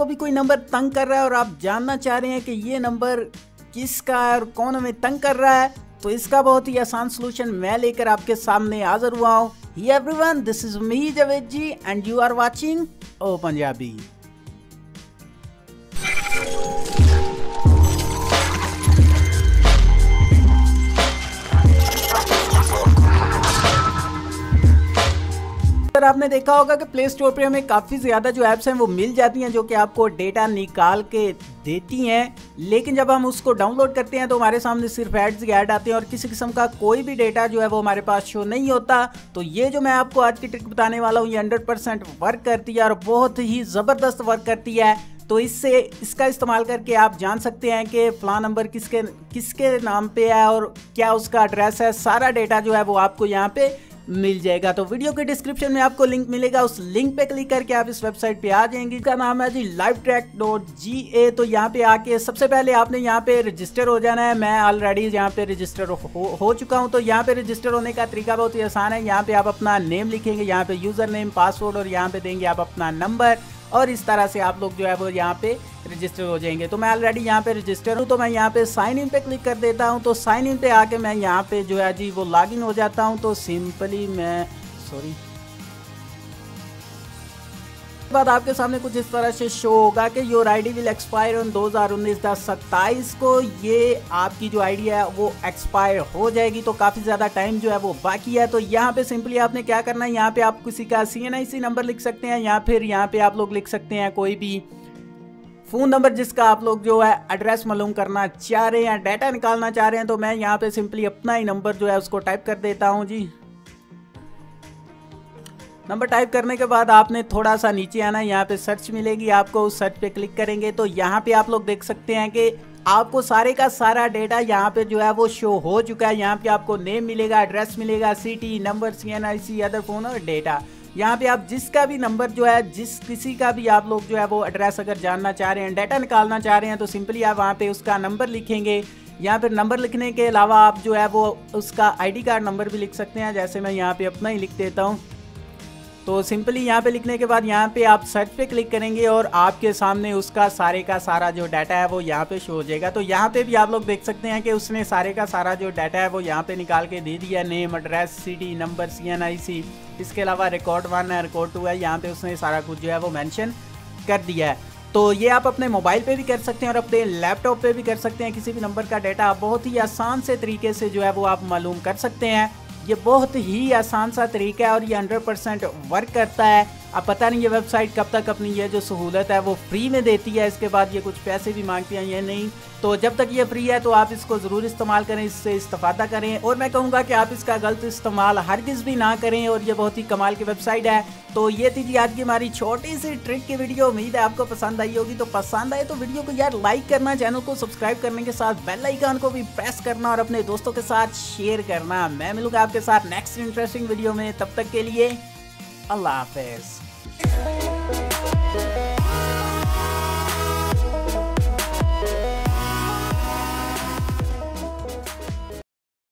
आपको भी कोई नंबर तंग कर रहा है और आप जानना चाह रहे हैं कि ये नंबर किसका है और कौन हमें तंग कर रहा है तो इसका बहुत ही आसान सोल्यूशन मैं लेकर आपके सामने हाजिर हुआ हूँ। Everyone this is me Javed ji and you are watching O Punjabi अगर आपने देखा होगा कि प्ले स्टोर पर हमें काफ़ी ज़्यादा जो ऐप्स हैं वो मिल जाती हैं जो कि आपको डेटा निकाल के देती हैं। लेकिन जब हम उसको डाउनलोड करते हैं तो हमारे सामने सिर्फ़ एड्स की ऐड आते हैं और किसी किस्म का कोई भी डेटा जो है वो हमारे पास शो नहीं होता। तो ये जो मैं आपको आज की ट्रिक बताने वाला हूँ, ये हंड्रेड परसेंट वर्क करती है और बहुत ही ज़बरदस्त वर्क करती है। तो इससे इसका इस्तेमाल करके आप जान सकते हैं कि फ़लाँ नंबर किसके किसके नाम पे है और क्या उसका एड्रेस है। सारा डेटा जो है वो आपको यहाँ पे मिल जाएगा। तो वीडियो के डिस्क्रिप्शन में आपको लिंक मिलेगा। उस लिंक पे क्लिक करके आप इस वेबसाइट पे आ जाएँगे। इसका नाम है G live track dot G A तो यहाँ पे आके सबसे पहले आपने यहाँ पे रजिस्टर हो जाना है। मैं ऑलरेडी यहाँ पे रजिस्टर हो, हो चुका हूँ। तो यहाँ पे रजिस्टर होने का तरीका बहुत ही आसान है। यहाँ पे आप अपना नेम लिखेंगे। यहाँ पे यूज़र नेम पासवर्ड और यहाँ पे देंगे आप अपना नंबर और इस तरह से आप लोग जो है वो यहाँ पे रजिस्टर हो जाएँगे। तो मैं ऑलरेडी यहाँ पे रजिस्टर हूँ तो मैं यहाँ पे साइन इन पे क्लिक कर देता हूँ। तो साइन इन पे आके मैं यहाँ पे जो है जी वो लॉगिन हो जाता हूँ। तो सिंपली मैं सॉरी बाद आपके सामने कुछ इस तरह से शो होगा कि your ID will expire on दो हज़ार उन्नीस दस सत्ताईस को ये आपकी जो आईडी है वो एक्सपायर हो जाएगी। तो काफ़ी ज़्यादा टाइम जो है वो बाकी है। तो यहाँ पे सिंपली आपने क्या करना है? यहाँ पे आप किसी का सी एन आई सी नंबर लिख सकते हैं या फिर यहाँ पे आप लोग लिख सकते हैं कोई भी फ़ोन नंबर जिसका आप लोग जो है एड्रेस मालूम करना चाह रहे हैं डाटा निकालना चाह रहे हैं। तो मैं यहाँ पे सिंपली अपना ही नंबर जो है उसको टाइप कर देता हूँ। जी। नंबर टाइप करने के बाद आपने थोड़ा सा नीचे आना यहाँ पे सर्च मिलेगी, आपको उस सर्च पे क्लिक करेंगे तो यहाँ पे आप लोग देख सकते हैं कि आपको सारे का सारा डेटा यहाँ पे जो है वो शो हो चुका है। यहाँ पे आपको नेम मिलेगा एड्रेस मिलेगा city number C N I C other phone और डेटा यहाँ पे आप जिसका भी नंबर जो है, जिस किसी का भी आप लोग जो है वो एड्रेस अगर जानना चाह रहे हैं डाटा निकालना चाह रहे हैं तो सिंपली आप वहाँ पे उसका नंबर लिखेंगे। या फिर नंबर लिखने के अलावा आप जो है वो उसका आईडी कार्ड नंबर भी लिख सकते हैं, जैसे मैं यहाँ पे अपना ही लिख देता हूँ। तो सिंपली यहाँ पे लिखने के बाद यहाँ पे आप सर्च पे क्लिक करेंगे और आपके सामने उसका सारे का सारा जो डाटा है वो यहाँ पे शो हो जाएगा। तो यहाँ पे भी आप लोग देख सकते हैं कि उसने सारे का सारा जो डाटा है वो यहाँ पे निकाल के दे दिया। Name address city number C N I C इसके अलावा रिकॉर्ड वन है रिकॉर्ड टू है, यहाँ पे उसने सारा कुछ जो है वो मैंशन कर दिया है। तो ये आप अपने मोबाइल पे भी कर सकते हैं और अपने लैपटॉप पे भी कर सकते हैं। किसी भी नंबर का डाटा आप बहुत ही आसान से तरीके से जो है वो आप मालूम कर सकते हैं। ये बहुत ही आसान सा तरीका है और ये हंड्रेड परसेंट वर्क करता है। अब पता नहीं ये वेबसाइट कब तक अपनी ये जो सहूलत है, वो फ्री में देती है, इसके बाद ये कुछ पैसे भी मांगती हैं ये नहीं। तो जब तक ये फ्री है तो आप इसको ज़रूर इस्तेमाल करें, इससे इस्तेफादा करें। और मैं कहूँगा कि आप इसका गलत इस्तेमाल हरगिज़ भी ना करें और ये बहुत ही कमाल की वेबसाइट है। तो ये थी जी आज की हमारी छोटी सी ट्रिक की वीडियो उम्मीद है आपको पसंद आई होगी। तो पसंद आए तो वीडियो को यार लाइक करना चैनल को सब्सक्राइब करने के साथ बेल आइकन को भी प्रेस करना और अपने दोस्तों के साथ शेयर करना। मैं मिलूँगा आपके साथ नेक्स्ट इंटरेस्टिंग वीडियो में। तब तक के लिए अल्लाह हाफिज़।